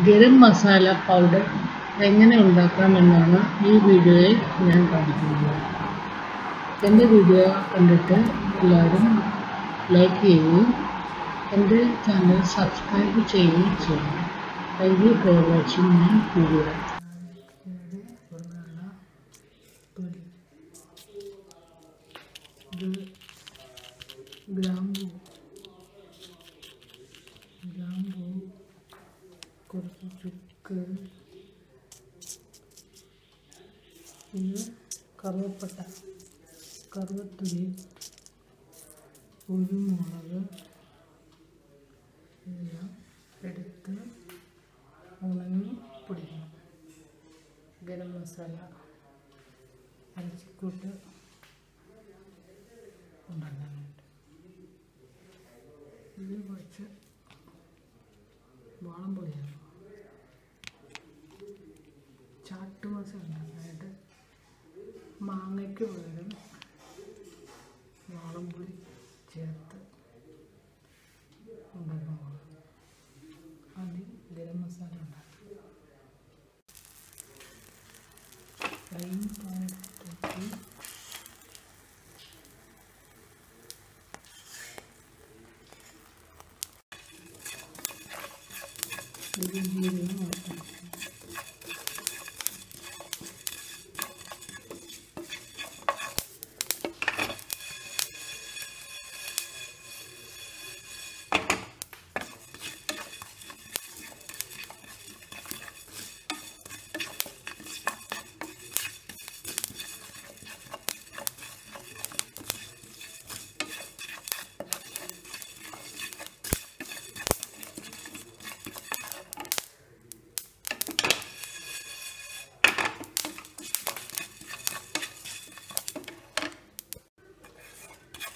Garam masala powder എങ്ങനെ ഉണ്ടാക്കാമെന്നാണ് ഈ വീഡിയോയിൽ ഞാൻ കാണിക്കുന്നത്. എന്റെ വീഡിയോ കണ്ടിട്ട് എല്ലാവരും ലൈക്ക് ചെയ്യുകയും എന്റെ ചാനൽ സബ്സ്ക്രൈബ് ചെയ്യുകയും ചെയ്യണം. Thank you for watching my video ഇത് ഗ്രാമ്പൂ ഗ്രാമ്പൂ കുറച്ച് ഇത് കറുവപ്പട്ട കറുവത്തുള്ളി കുരുമുളക് എല്ലാം എടുത്ത് ഉണങ്ങി പൊടിക്കണം. ഗരം മസാല അരച്ചിക്കൂട്ട് ഉണ്ടാക്കാനായിട്ട് ഇതിൽ കുറച്ച് വാളം പൊടിയാണ് മസാല ഉണ്ടാക്കാനായിട്ട് മാങ്ങയ്ക്ക് പകരം വാളം പൊടി ചേർത്ത് ഉണ്ടാക്കാൻ പോകും അതിൽ ഗരം മസാല ഉണ്ടാക്കും. ഫ്രൈ പാൻ തൂക്കി ഒരു ജീരകം വറുത്തെടുക്കും.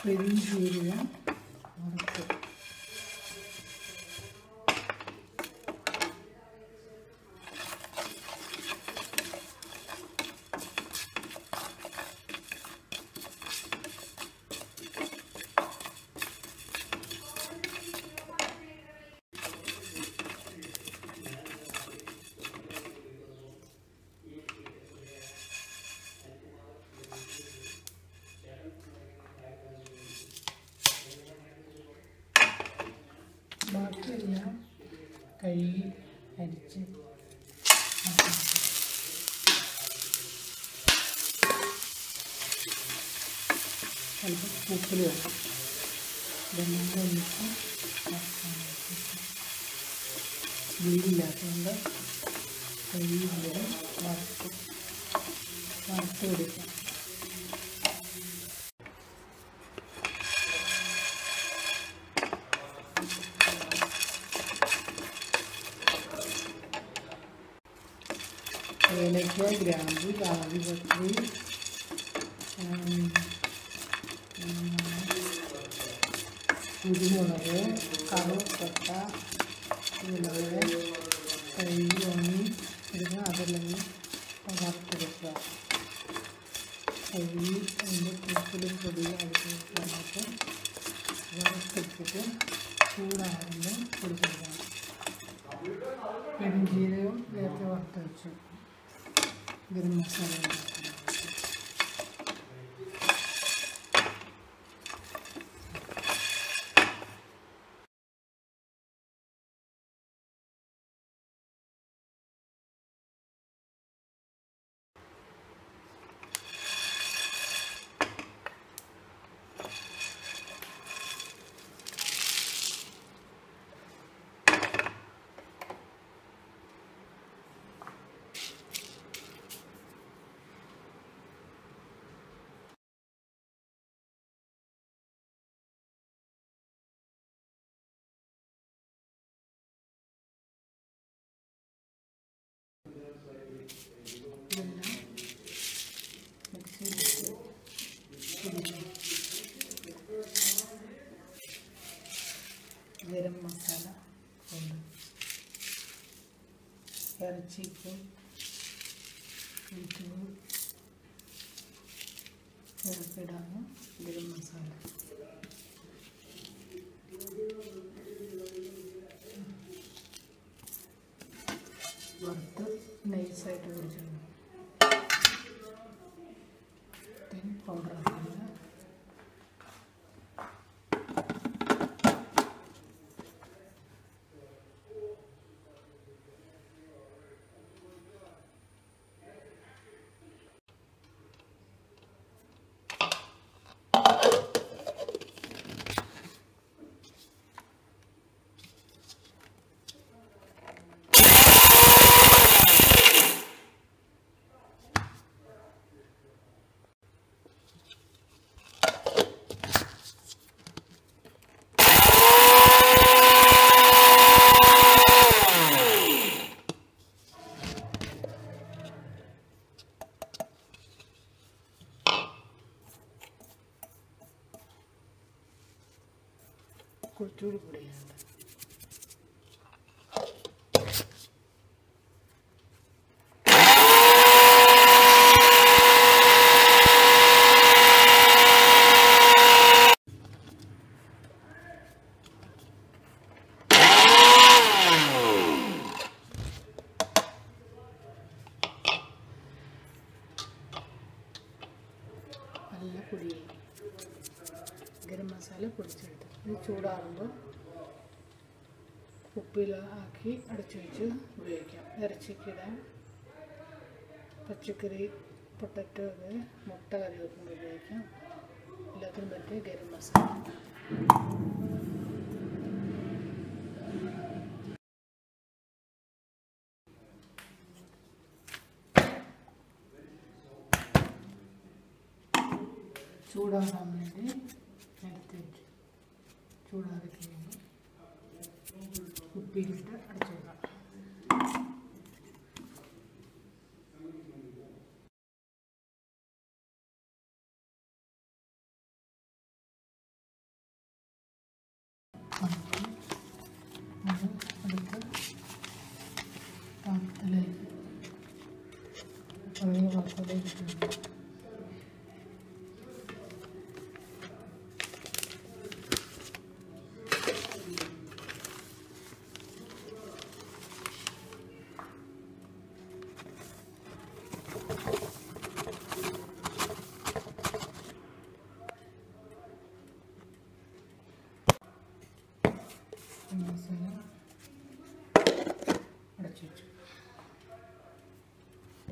പെരുംജീരകം വറുത്ത് കഴുകി അരിച്ച് വെക്കും. ചിലപ്പോൾ ഒന്നിച്ച് വറുക്കാനായിട്ട് വീടില്ലാത്തതുകൊണ്ട് കഴുകി വറുത്ത് വറുത്ത് കൊടുക്കാം ഏലക്ക ഗ്രാമ്പു ജാതിപത്രി കുരുമുളക് കറുവപ്പട്ട മുളക് കൈ ഉണങ്ങി ഇടുക അതെല്ലാം വറുത്തെടുക്കുക. കഴുകി അതിന്റെ പൂപ്പിലും പൊടിയും അടിച്ച് വെക്കാനായിട്ട് വറുത്തെടുത്തിട്ട് ചൂടാകുമ്പോൾ പൊടിച്ചെടുക്കണം പെരുംജീരകം നേരത്തെ വറുത്ത് വെച്ചു. ഗരം മസാല ഉണ്ടാക്കുന്നത് ഇതെല്ലാം മിക്സിയിലിട്ട് പൊടിക്കണം ഗരം മസാല ഉണ്ട് ഇറച്ചിക്ക് യൂട്യൂബ് ചേർത്തിടാണ് ഗരം മസാല വറുത്ത് കുറച്ചുകൂടി പൊടിയുണ്ട് പൊടിച്ചെടുത്ത് ഉപ്പിലാക്കി അടച്ചു വെച്ച് ഉപയോഗിക്കാം. ഇറച്ചിക്കിടാൻ പച്ചക്കറി പൊട്ടറ്റോ അത് മുട്ട കറി വെക്കുമ്പോൾ ഉപയോഗിക്കാം. എല്ലാത്തിനും പറ്റിയ ഗരം മസാല. ചൂടാകാൻ വേണ്ടി ചൂടാറി കഴിയുമ്പോൾ കുപ്പിയിലിട്ട് അടച്ചു വെക്കാം അടുത്ത് പാത്രത്തിലേക്ക് പഴയ പാത്രത്തിലേക്ക് ഇട്ടിട്ടുണ്ട്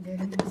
അടച്ചു വെച്ചു ഗരം